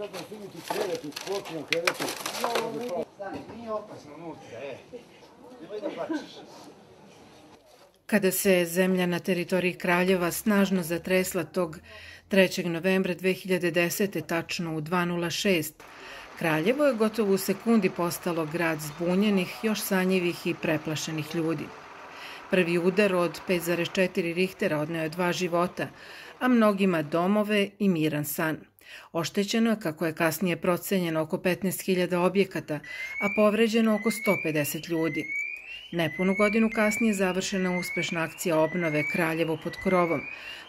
kako ti krevet u potpunom krevetu. Stani, nije opasno unutra, e. Nemoj da plačeš. Kada se zemlja na teritoriji Kraljeva snažno zatresla tog 3. novembra 2010. tačno u 206, Kraljevo je gotovo u sekundi postalo grad zbunjenih, još sanjivih i preplašenih ljudi. Prvi udar od 5,4 Richtera odneo je dva života, a mnogima domove i miran san – Oštećeno je, kako je kasnije procenjeno, oko 15.000 objekata, a povređeno oko 150 ljudi. Nepunu godinu kasnije završena uspešna akcija obnove Kraljevo pod krovom,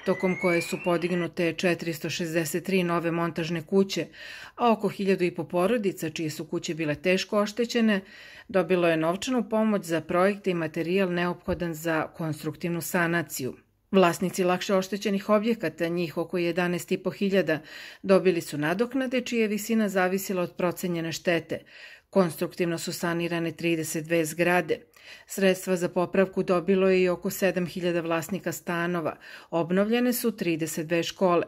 tokom koje su podignute 463 nove montažne kuće, a oko hiljadu i po porodica, čije su kuće bile teško oštećene, dobilo je novčanu pomoć za projekte i materijal neophodan za konstruktivnu sanaciju. Vlasnici lakše oštećenih objekata, njih oko 11,5 hiljada, dobili su nadoknade čije visina zavisila od procenjene štete. Konstruktivno su sanirane 32 zgrade. Sredstva za popravku dobilo je i oko 7000 vlasnika stanova. Obnovljene su 32 škole.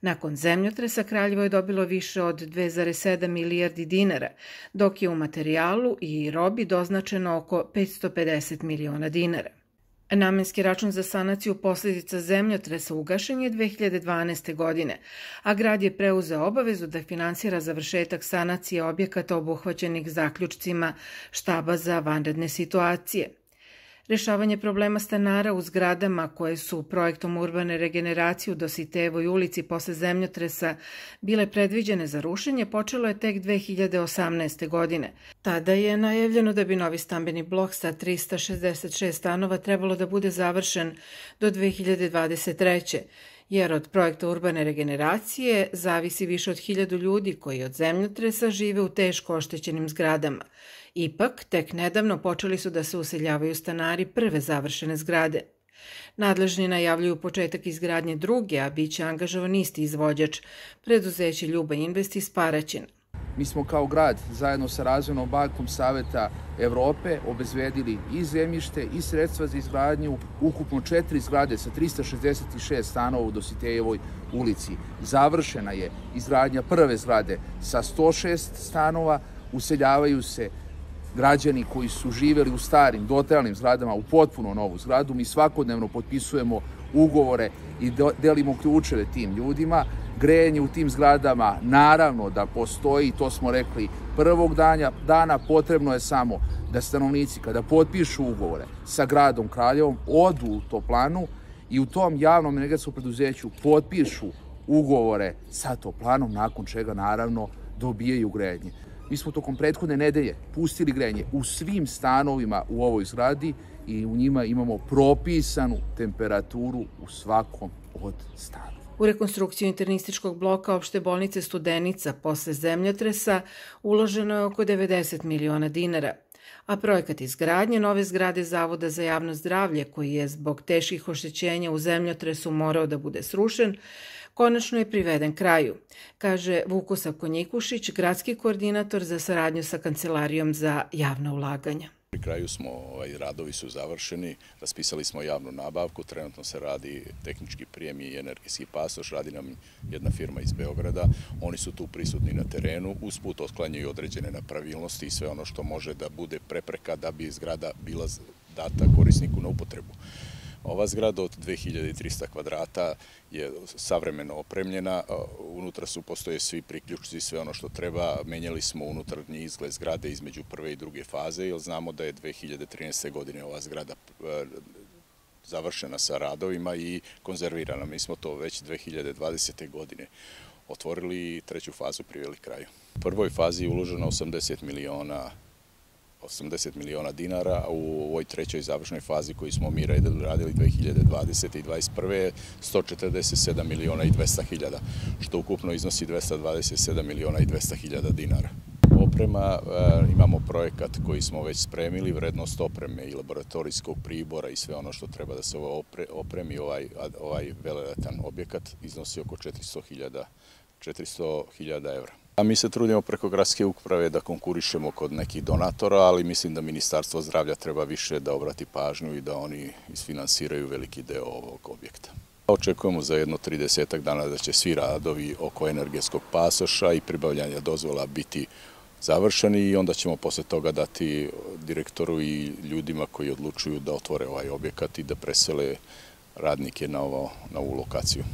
Nakon zemljotresa Kraljevo je dobilo više od 2,7 milijardi dinara, dok je u materijalu i robi doznačeno oko 550 miliona dinara. Namenski račun za sanaciju posledica zemljotresa ugašen je 2012. godine, a grad je preuzeo obavezu da finansira završetak sanacije objekata obuhvaćenih zaključcima štaba za vanredne situacije – Rešavanje problema stanara u zgradama koje su projektom urbane regeneracije u Dositevoj ulici posle zemljotresa bile predviđene za rušenje počelo je tek 2018. godine. Tada je najavljeno da bi novi stambeni blok sa 366 stanova trebalo da bude završen do 2023 jer od projekta urbane regeneracije zavisi više od hiljadu ljudi koji od zemljotresa žive u teško oštećenim zgradama – Ipak, tek nedavno počeli su da se useljavaju stanari prve završene zgrade. Nadležni najavljuju početak izgradnje druge, a bit će angažovan isti izvođač, preduzeće Ljuba Invest iz Paraćina. Mi smo kao grad zajedno sa Razvojnom bankom Saveta Evrope obezvedili i zemljište i sredstva za izgradnju ukupno četiri zgrade sa 366 stanova u Dositejevoj ulici. Završena je izgradnja prve zgrade sa 106 stanova, useljavaju se građani koji su živeli u starim, dotrajalnim zgradama u potpuno novu zgradu. Mi svakodnevno potpisujemo ugovore i delimo ključeve tim ljudima. Grejanje u tim zgradama naravno da postoji, to smo rekli prvog dana, dana potrebno je samo da stanovnici kada potpišu ugovore sa gradom Kraljevom odu u toplanu i u tom javnom energetskom preduzeću potpišu ugovore sa toplanom, nakon čega naravno dobijaju grejanje. Mi smo tokom prethodne nedelje pustili grejanje u svim stanovima u ovoj zgradi i u njima imamo propisanu temperaturu u svakom od stanova. U rekonstrukciju internističkog bloka opšte bolnice Studenica posle zemljotresa uloženo je oko 90 miliona dinara, a projekat izgradnje nove zgrade Zavoda za javno zdravlje, koji je zbog teških oštećenja u zemljotresu morao da bude srušen, konačno je priveden kraju, kaže Vukosav Konjikušić, gradski koordinator za saradnju sa Kancelarijom za javna ulaganja. Pri kraju smo, ovaj, radovi su završeni, raspisali smo javnu nabavku, trenutno se radi tehnički prijem i energetski pasoš, radi nam jedna firma iz Beograda, oni su tu prisutni na terenu, usput otklanjaju određene napravilnosti i sve ono što može da bude prepreka da bi zgrada bila data korisniku na upotrebu. Ova zgrada od 2300 kvadrata je savremeno opremljena, unutra su postoje svi priključci, sve ono što treba. Menjali smo unutarnji izgled zgrade između prve i druge faze, jer znamo da je 2013. godine ova zgrada završena sa radovima i konzervirana. Mi smo to već 2020. godine otvorili i treću fazu priveli kraju. U prvoj fazi je uloženo 80 miliona 80 miliona dinara, a u ovoj trećoj završnoj fazi koju smo mi radili 2020. i 2021. 147 miliona i 200 hiljada, što ukupno iznosi 227 miliona i 200 hiljada dinara. Oprema, e, imamo projekat koji smo već spremili, vrednost opreme i laboratorijskog pribora i sve ono što treba da se opremi ovaj, ovaj veletan objekat iznosi oko 400 hiljada 400 hiljada evra. A mi se trudimo preko gradske uprave da konkurišemo kod nekih donatora, ali mislim da Ministarstvo zdravlja treba više da obrati pažnju i da oni isfinansiraju veliki deo ovog objekta. Očekujemo za jedno 30 dana da će svi radovi oko energetskog pasoša i pribavljanja dozvola biti završeni i onda ćemo posle toga dati direktoru i ljudima koji odlučuju da otvore ovaj objekat i da presele radnike na, ovo, na ovu lokaciju.